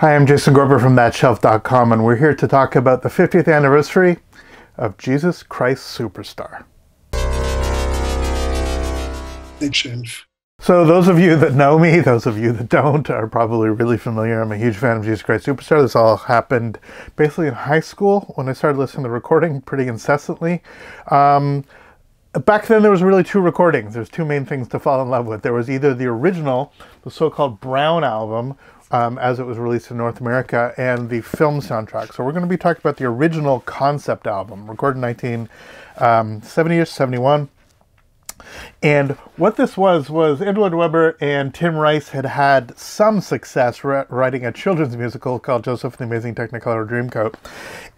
Hi, I'm Jason Gorber from ThatShelf.com, and we're here to talk about the 50th anniversary of Jesus Christ Superstar. So, those of you that know me, those of you that don't, are probably really familiar. I'm a huge fan of Jesus Christ Superstar. This all happened basically in high school when I started listening to the recording pretty incessantly. Um, back then, there was really two recordings. There's two main things to fall in love with. There was either the original, the so called Brown album, um, as it was released in North America, and the film soundtrack. So, we're going to be talking about the original concept album, recorded in 1970 um, 71. And what this was was Andrew Webber and Tim Rice had had some success writing a children's musical called Joseph and the Amazing Technicolor Dreamcoat,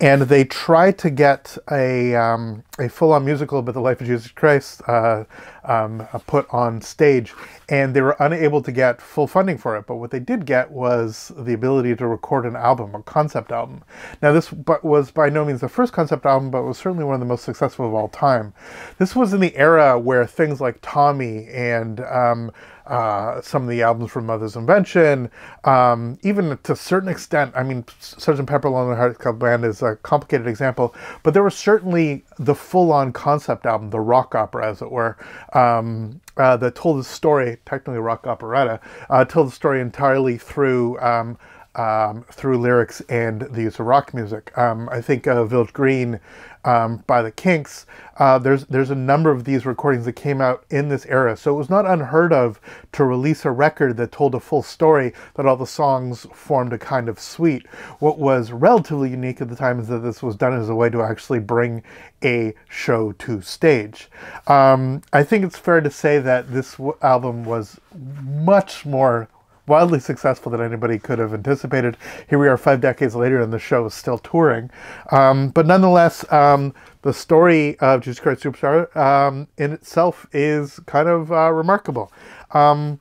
and they tried to get a um, a full-on musical about the life of Jesus Christ uh, um, put on stage, and they were unable to get full funding for it. But what they did get was the ability to record an album, a concept album. Now, this was by no means the first concept album, but was certainly one of the most successful of all time. This was in the era where things like Tommy and um, uh, some of the albums from Mother's Invention, um, even to a certain extent. I mean, Sgt. Pepper Lonely Hearts Club Band is a complicated example, but there was certainly the full-on concept album, the rock opera, as it were, um, uh, that told the story, technically rock operetta, uh, told the story entirely through. Um, um, through lyrics and the use of rock music. Um, I think uh, Village Green um, by the Kinks. Uh, there's there's a number of these recordings that came out in this era, so it was not unheard of to release a record that told a full story, that all the songs formed a kind of suite. What was relatively unique at the time is that this was done as a way to actually bring a show to stage. Um, I think it's fair to say that this album was much more wildly successful than anybody could have anticipated. Here we are five decades later, and the show is still touring. Um, but nonetheless, um, the story of Jesus Christ Superstar um, in itself is kind of uh, remarkable. Um,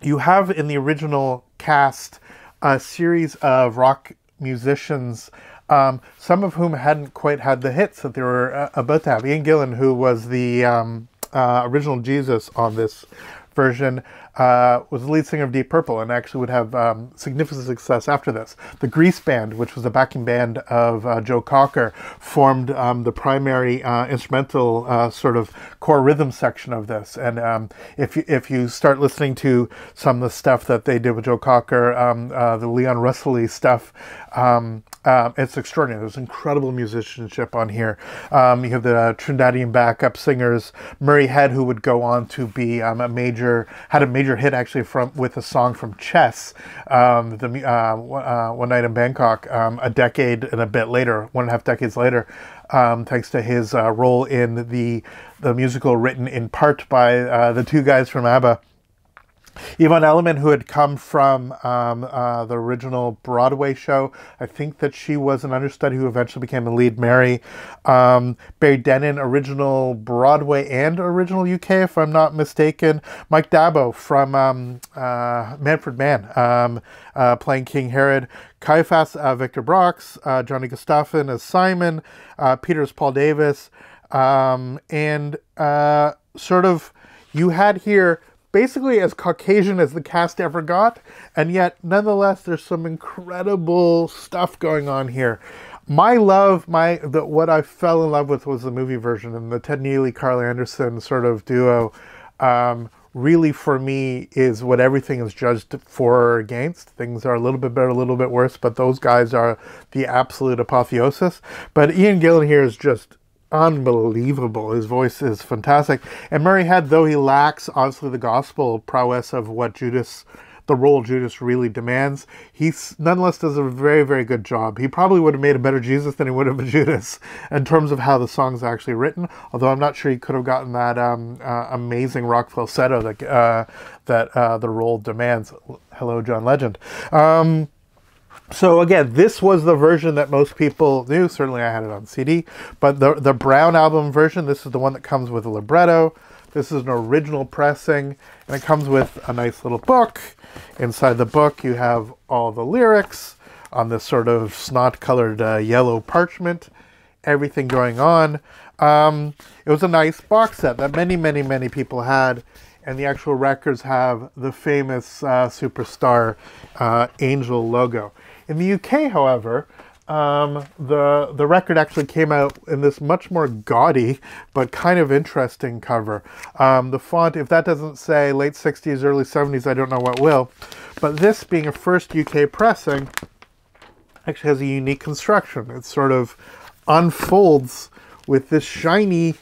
you have in the original cast a series of rock musicians. Um, some of whom hadn't quite had the hits that they were uh, about to have. Ian Gillan, who was the um, uh, original Jesus on this version, uh, was the lead singer of Deep Purple and actually would have um, significant success after this. The Grease Band, which was the backing band of uh, Joe Cocker, formed um, the primary uh, instrumental uh, sort of core rhythm section of this. And um, if, you, if you start listening to some of the stuff that they did with Joe Cocker, um, uh, the Leon Russell stuff, um, um, it's extraordinary. There's incredible musicianship on here. Um, you have the uh, Trinidadian backup singers, Murray Head, who would go on to be a major, had a major hit actually from with a song from Chess, um, the uh, uh, One Night in Bangkok, um, a decade and a bit later, one and a half decades later, um, thanks to his uh, role in the the musical written in part by uh, the two guys from ABBA. Yvonne Elliman, who had come from um, uh, the original Broadway show, I think that she was an understudy who eventually became a lead Mary. Um, Barry Dennen, original Broadway and original UK, if I'm not mistaken. Mike d'Abo from um, uh, Manfred Mann, um, uh, playing King Herod. Caiaphas, uh, Victor Brox, uh, Johnny Gustafson as Simon, uh, Peter's Paul Davis, um, and sort of you had here basically as Caucasian as the cast ever got, and yet nonetheless there's some incredible stuff going on here. My love, my the, what I fell in love with was the movie version and the Ted Neeley, Carl Anderson sort of duo. Um, really, for me, is what everything is judged for or against. Things are a little bit better, a little bit worse, but those guys are the absolute apotheosis. But Ian Gillan here is just unbelievable. His voice is fantastic. And Murray Head, though he lacks obviously the gospel prowess of what Judas, the role Judas really demands, he nonetheless does a very, very good job. He probably would have made a better Jesus than he would have a Judas in terms of how the song's actually written. Although I'm not sure he could have gotten that um, uh, amazing rock falsetto that uh, that uh, the role demands. Hello, John Legend. Um, so again, this was the version that most people knew. Certainly, I had it on CD. But the the Brown album version, this is the one that comes with a libretto. This is an original pressing, and it comes with a nice little book. Inside the book, you have all the lyrics on this sort of snot-colored uh, yellow parchment. Everything going on. Um, it was a nice box set that many, many, many people had, and the actual records have the famous uh, superstar uh, angel logo. In the UK, however, um, the the record actually came out in this much more gaudy but kind of interesting cover. Um, the font, if that doesn't say late 60s, early 70s, I don't know what will. But this being a first UK pressing, actually has a unique construction. It sort of unfolds with this shiny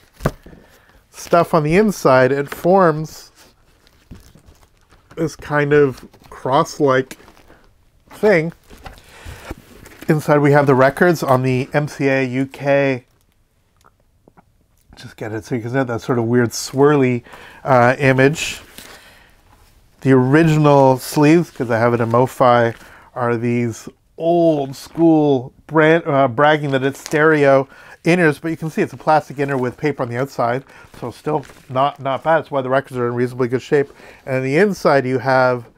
stuff on the inside. It forms this kind of cross-like thing inside we have the records on the MCA UK. Just get it so you can see that sort of weird swirly uh, image. The original sleeves, because I have it in MoFi, are these old school brand, uh, bragging that it's stereo inners, but you can see it's a plastic inner with paper on the outside, so still not not bad. That's why the records are in reasonably good shape. And on the inside, you have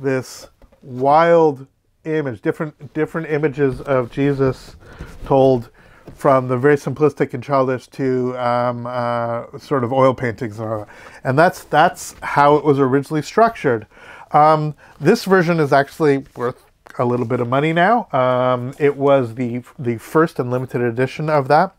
this wild image, different different images of Jesus told from the very simplistic and childish to um, uh, sort of oil paintings and that. And that's that's how it was originally structured. Um, this version is actually worth a little bit of money now. Um, it was the the first and limited edition of that.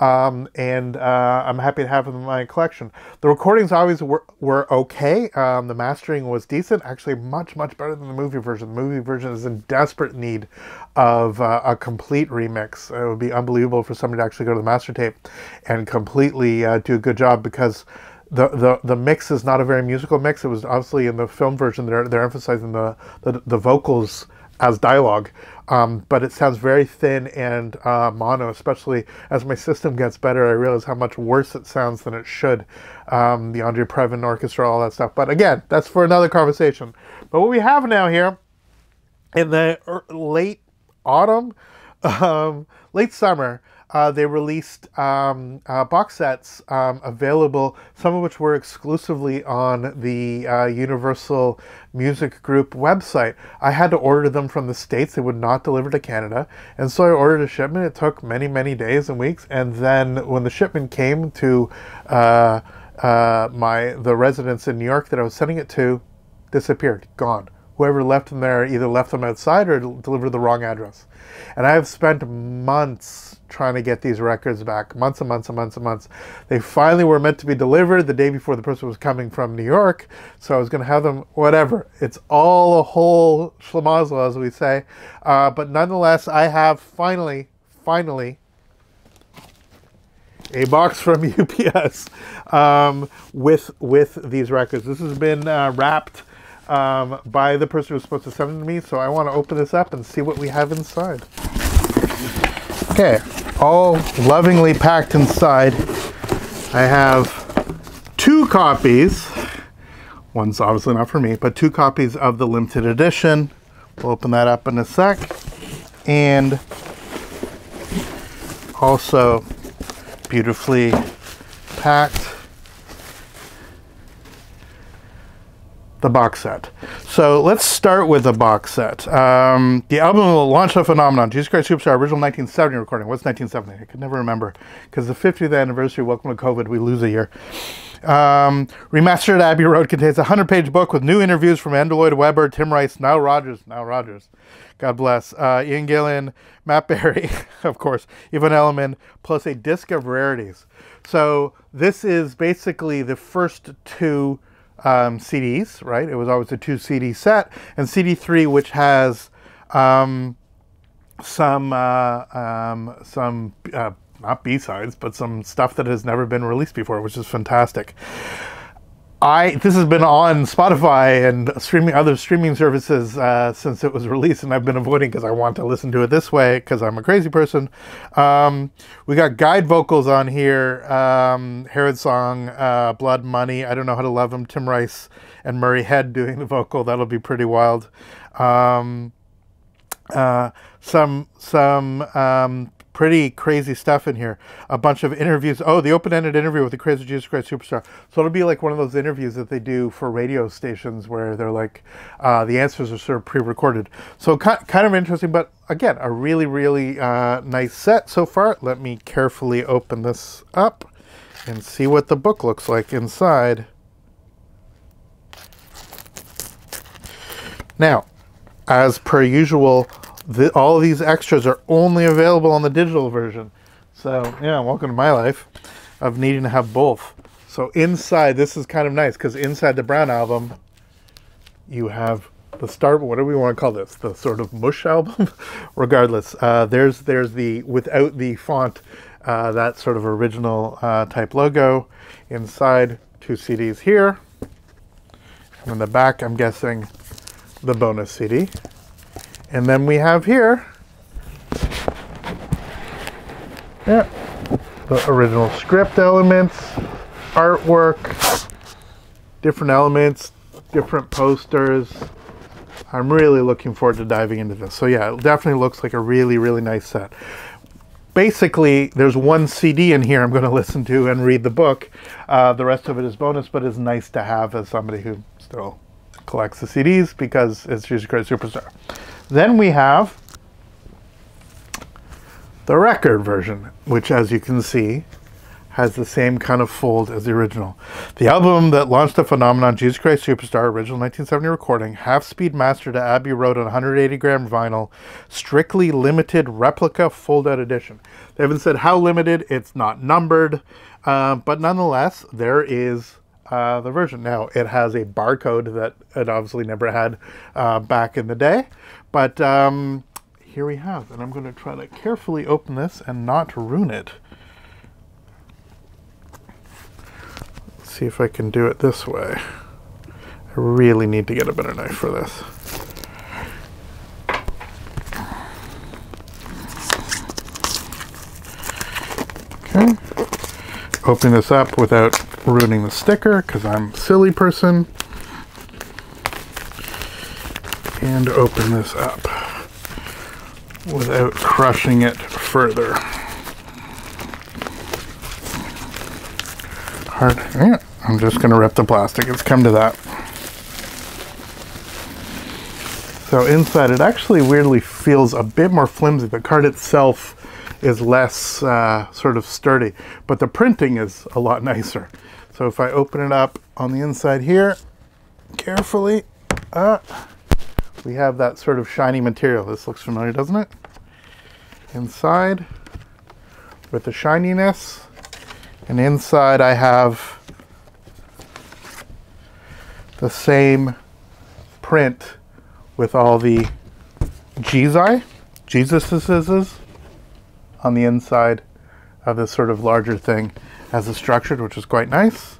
Um, and uh, I'm happy to have them in my collection. The recordings always were, were okay. Um, the mastering was decent, actually much, much better than the movie version. The movie version is in desperate need of uh, a complete remix. It would be unbelievable for somebody to actually go to the master tape and completely uh, do a good job because the, the, the mix is not a very musical mix. It was obviously in the film version, they're, they're emphasizing the, the, the vocals as dialogue. Um, but it sounds very thin and uh, mono, especially as my system gets better. I realize how much worse it sounds than it should. Um, the Andre Previn Orchestra, all that stuff. But again, that's for another conversation. But what we have now here in the late autumn, um, late summer, uh, they released um, uh, box sets um, available, some of which were exclusively on the uh, Universal Music Group website. I had to order them from the States. They would not deliver to Canada. And so I ordered a shipment. It took many, many days and weeks. And then when the shipment came to uh, uh, my the residence in New York that I was sending it to, disappeared, gone whoever left them there either left them outside or delivered the wrong address. And I have spent months trying to get these records back, months and months and months and months. They finally were meant to be delivered the day before the person was coming from New York, so I was going to have them, whatever. It's all a whole schlemazel, as we say. Uh, but nonetheless, I have finally, finally, a box from UPS um, with with these records. This has been uh, wrapped um, by the person who's supposed to send them to me. So I want to open this up and see what we have inside. Okay, all lovingly packed inside. I have two copies. One's obviously not for me, but two copies of the limited edition. We'll open that up in a sec. And also beautifully packed the box set. So let's start with the box set. Um, the album will launch a phenomenon. Jesus Christ Superstar, original 1970 recording. What's 1970? I could never remember because the 50th anniversary. Welcome to COVID. We lose a year. Um, remastered Abbey Road contains a 100-page book with new interviews from Andrew Lloyd Webber, Tim Rice, Nile Rodgers, Nile Rodgers, God bless, uh, Ian Gillan, Matt Berry, of course, Yvonne Elliman, plus a disc of rarities. So this is basically the first two um, CDs, right? It was always a two CD set, and CD3, which has um, some uh, um, some uh, not B sides, but some stuff that has never been released before, which is fantastic. I this has been on Spotify and streaming other streaming services uh, since it was released, and I've been avoiding because I want to listen to it this way because I'm a crazy person. Um, we got guide vocals on here: um, Herod Song, uh, Blood Money. I don't know how to love him. Tim Rice and Murray Head doing the vocal. That'll be pretty wild. Um, uh, some some um, pretty crazy stuff in here. A bunch of interviews. Oh, the open-ended interview with the Crazy Jesus Christ Superstar. So it'll be like one of those interviews that they do for radio stations where they're like, uh, the answers are sort of pre-recorded. So kind of interesting, but again, a really, really uh, nice set so far. Let me carefully open this up and see what the book looks like inside. Now, as per usual, the, all these extras are only available on the digital version. So, yeah, welcome to my life of needing to have both. So inside, this is kind of nice because inside the Brown album, you have the star. What do we want to call this? The sort of mush album. Regardless, uh, there's there's the without the font, uh, that sort of original uh, type logo. Inside, two CDs here. And in the back, I'm guessing the bonus CD. And then we have here, yeah, the original script elements, artwork, different elements, different posters. I'm really looking forward to diving into this. So yeah, it definitely looks like a really, really nice set. Basically, there's one CD in here I'm going to listen to and read the book. Uh, the rest of it is bonus, but it's nice to have as somebody who still collects the CDs because it's Jesus Christ Superstar. Then we have the record version, which as you can see, has the same kind of fold as the original. The album that launched the phenomenon, Jesus Christ Superstar, original 1970 recording, half speed mastered to Abbey Road on 180 gram vinyl, strictly limited replica fold out edition. They haven't said how limited, it's not numbered, uh, but nonetheless, there is uh, the version. Now, it has a barcode that it obviously never had uh, back in the day, but um, here we have, and I'm going to try to carefully open this and not ruin it. Let's see if I can do it this way. I really need to get a better knife for this. Okay. Open this up without ruining the sticker because I'm a silly person. And open this up without crushing it further. Hard. I'm just going to rip the plastic. It's come to that. So inside it actually weirdly feels a bit more flimsy. The card itself is less uh, sort of sturdy, but the printing is a lot nicer. So if I open it up on the inside here, carefully, uh, we have that sort of shiny material. This looks familiar, doesn't it? Inside, with the shininess, and inside I have the same print with all the Jesus, Jesuses on the inside of this sort of larger thing as a structured, which is quite nice.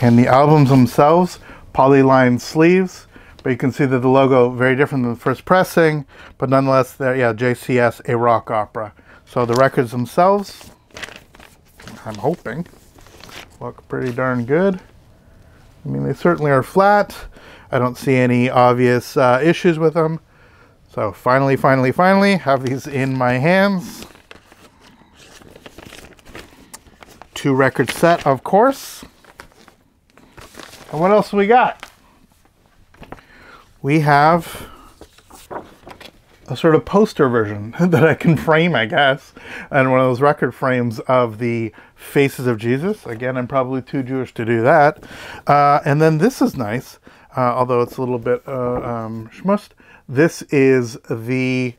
And the albums themselves, polyline sleeves, but you can see that the logo very different than the first pressing, but nonetheless, there, yeah, JCS, a rock opera. So the records themselves, I'm hoping, look pretty darn good. I mean, they certainly are flat. I don't see any obvious uh, issues with them. So finally, finally, finally, have these in my hands. Two record set, of course. And what else we got? We have a sort of poster version that I can frame, I guess, and one of those record frames of the Faces of Jesus. Again, I'm probably too Jewish to do that. Uh, and then this is nice, uh, although it's a little bit uh, um, schmussed. This is the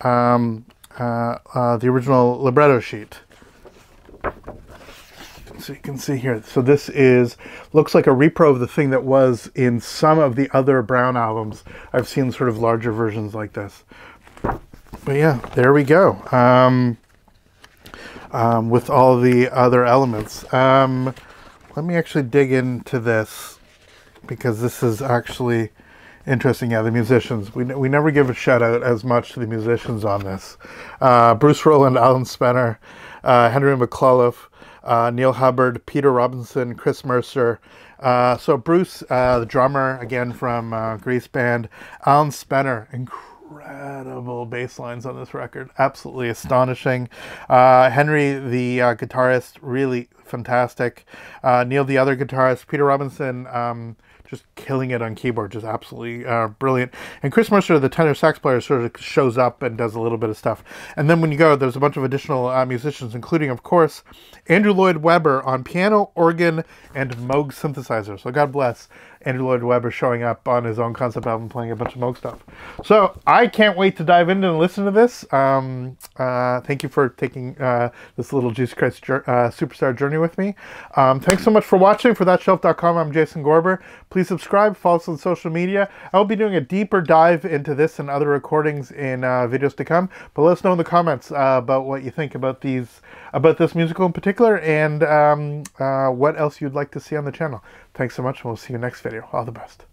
um, uh, uh, the original libretto sheet. So you can see here. So this is looks like a repro of the thing that was in some of the other Brown albums. I've seen sort of larger versions like this. But yeah, there we go. Um, um, with all the other elements. Um, let me actually dig into this because this is actually interesting. Yeah, the musicians. We, we never give a shout out as much to the musicians on this. Uh, Bruce Rowland, Alan Spenner, uh, Henry McCullough, uh, Neil Hubbard, Peter Robinson, Chris Mercer. Uh, so Bruce, uh, the drummer, again from uh, Grease Band. Alan Spenner, incredible bass lines on this record. Absolutely astonishing. Henry, the guitarist, really fantastic. Neil, the other guitarist. Peter Robinson, um, just killing it on keyboard, just absolutely uh, brilliant. And Chris Mercer, the tenor sax player, sort of shows up and does a little bit of stuff. And then when you go, there's a bunch of additional uh, musicians, including, of course, Andrew Lloyd Webber on piano, organ, and Moog synthesizer. So God bless Andrew Lloyd Webber showing up on his own concept album, playing a bunch of Moog stuff. So I can't wait to dive in and listen to this. Um, uh, thank you for taking uh, this little Jesus Christ uh, superstar journey with me. Um, thanks so much for watching. For thatshelf.com, I'm Jason Gorber. Please subscribe, follow us on social media. I will be doing a deeper dive into this and other recordings in uh, videos to come. But let us know in the comments uh, about what you think about these, about this musical in particular, and um, uh, what else you'd like to see on the channel. Thanks so much, and we'll see you next video. All the best.